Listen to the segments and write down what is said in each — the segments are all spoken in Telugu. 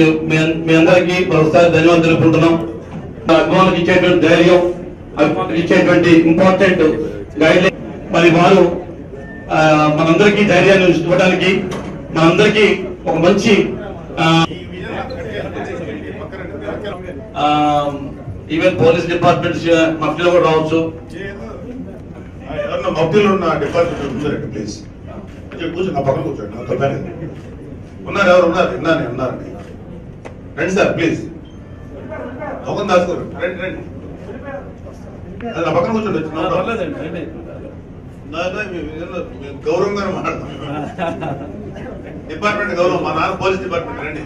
మీ- మీ అందరికీ ఒకసారి ధన్యవాదాలు తెలుపుకుంటున్నాం. అభిమానులకు ఇచ్చేటువంటి ధైర్యం అభిమానులకు ఇచ్చేటువంటి ఇంపార్టెంట్ గైడ్ లైన్ మరి వారు మనందరికీ ధైర్యాన్ని ఇవ్వడానికి మనందరికీ ఒక మంచి ఈవెన్ పోలీస్ డిపార్ట్మెంట్స్ మధ్యలో కూడా రావచ్చు. ఎవరన్నా ఉన్న డిపార్ట్మెంట్ ఉందండి ప్లీజ్. కూర్చోండి కూర్చో నా పక్కన కూర్చోండి ఉన్నారు ఎవరు ఉన్నారు? విన్నాను ఉన్నారండి. రండి సార్ ప్లీజ్ మొగం దాచుకోరు. రండి రండి. అది నా పక్కన కూర్చోండి మీ గౌరవంగానే మాట్లాడతాం. డిపార్ట్మెంట్ గౌరవం మా నాన్న పోలీస్ డిపార్ట్మెంట్ రండి.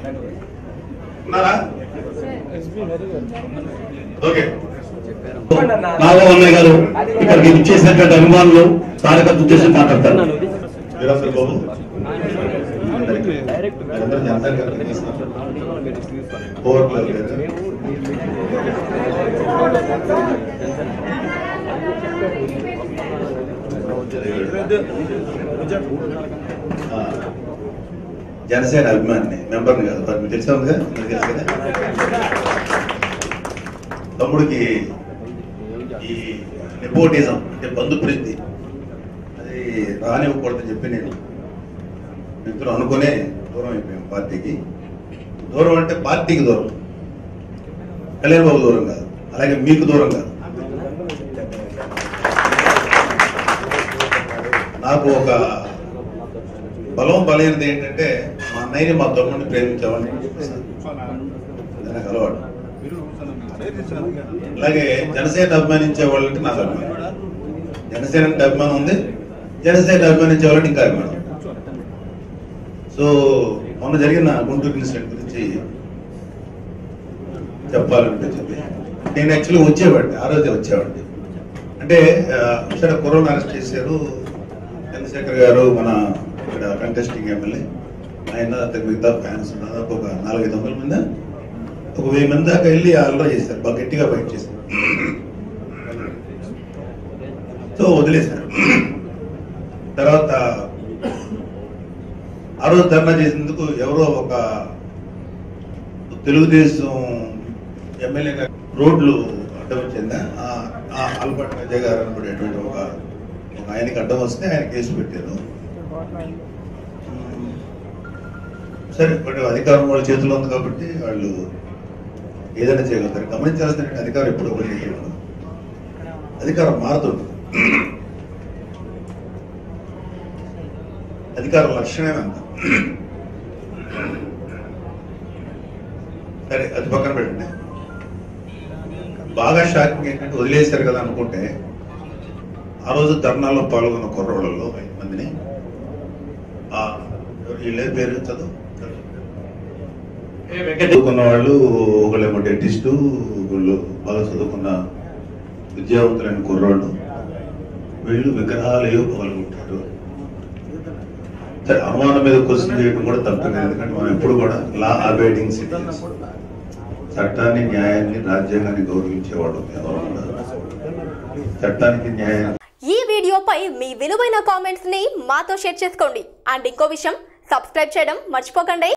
ఉన్నారా? ఓకే. నాగో అన్నయ్య గారు ఇక్కడికి ఇచ్చేసినటువంటి అభిమానులు కార్యకర్త ఉద్దేశం మాట్లాడతారు వీరాసర్ బాబు అందరూ జనతా గారికి తీస్తున్నారు. ఓవర్ ప్లే లేదు. ఆ, జనసేన అభిమాని మెంబర్ని కాదు మరి మీకు తెలిసే ఉందిగా మీకు తెలుసు కదా తమ్ముడికి ఈ నెపోటిజం అంటే బంధు ప్రీతి పార్టీకి రానివ్వకూడదని చెప్పి నేను మిత్రులు అనుకునే దూరం అయిపోయాం పార్టీకి. దూరం అంటే పార్టీకి దూరం. కళ్యాణ్ బాబు దూరం కాదు. అలాగే మీకు దూరం కాదు. నాకు ఒక బలం బలైనది ఏంటంటే మా అన్నయ్యని మా తమ్ముడిని ప్రేమించామని చెప్పేసి నాకు అలవాటు. అలాగే జనసేన అభిమానించే వాళ్ళంటే నాకు అభిమానం. జనసేన అంటే అభిమానం ఉంది. జనసేన అభిమానించే వాళ్ళని ఇంకా అభిమానం సో మొన్న జరిగిన గుంటూరు ఇన్సిడెంట్ గురించి చెప్పాలనిపించింది నేను యాక్చువల్లీ వచ్చేవాడిని ఆ రోజే వచ్చేవాడిని. అంటే ఆ, సరే కరోనా అరెస్ట్ చేశారు. చంద్రశేఖర్ గారు మన ఇక్కడ కంటెస్టింగ్ ఎమ్మెల్యే. ఆయన మిగతా ఫ్యాన్స్ దాదాపు ఒక నాలుగైదు వందల మంది ఒక వెయ్యి మంది దాకా వెళ్ళి అల్లరి చేశారు. బాగా గట్టిగా బయట చేశారు. సో వదిలేశారు. ఆ రోజు ధర్నా చేసినందుకు ఎవరో ఒక తెలుగుదేశం ఎమ్మెల్యే గారు రోడ్లు అడ్డం వచ్చిందా ఆల్బర్ట్ అజయ్ గారు అనబడేటువంటి ఒక ఆయనకి అడ్డం వస్తే ఆయన కేసు పెట్టారు. సరే బట్ అధికారం వాళ్ళ చేతిలో ఉంది కాబట్టి వాళ్ళు ఏదైనా చేయగలుగుతారు. గమనించాల్సిన అధికారం ఎప్పుడు ఒకటి అధికారం మారుతుంది అధికారం లక్షణమే అంత. సరే అది పక్కన పెట్టండి. బాగా షాకింగ్ ఏంటంటే వదిలేశారు కదా అనుకుంటే ఆ రోజు ధర్నాలో పాల్గొన్న కుర్రోళ్ళలో ఐదు మందిని. ఆ వీళ్ళ పేరు చదువు? చదువుకున్న వాళ్ళు ఒకళ్ళేమో డెంటిస్టు ఒకళ్ళు బాగా చదువుకున్న విద్యావంతులైన కుర్రాళ్ళు. వీళ్ళు విగ్రహాలు ఏవో పాల్గొంటారు అనుమానం మీద క్వశ్చన్ చేయడం కూడా తప్పదు ఎందుకంటే మనం ఎప్పుడు కూడా లా అబైడింగ్ సిటిజన్స్ చట్టాన్ని న్యాయాన్ని రాజ్యాంగాన్ని గౌరవించేవాడు ఎవరు చట్టానికి న్యాయాన్ని ఈ వీడియోపై మీ విలువైన కామెంట్స్ని మాతో షేర్ చేసుకోండి. అండ్ ఇంకో విషయం సబ్స్క్రైబ్ చేయడం మర్చిపోకండి.